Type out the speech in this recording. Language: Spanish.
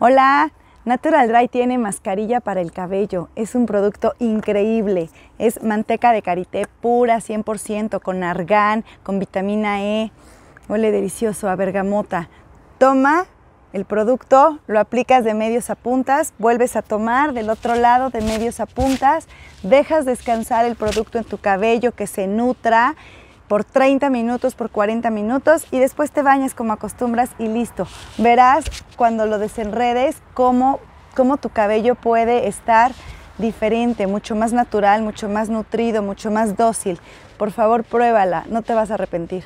Hola, Natural Dry tiene mascarilla para el cabello. Es un producto increíble. Es manteca de karité pura 100% con argán, con vitamina E. Huele delicioso a bergamota. Toma el producto, lo aplicas de medios a puntas, vuelves a tomar del otro lado de medios a puntas, dejas descansar el producto en tu cabello que se nutra por 30 minutos, por 40 minutos y después te bañas como acostumbras y listo. Verás cuando lo desenredes cómo, cómo tu cabello puede estar diferente, mucho más natural, mucho más nutrido, mucho más dócil. Por favor, pruébala, no te vas a arrepentir.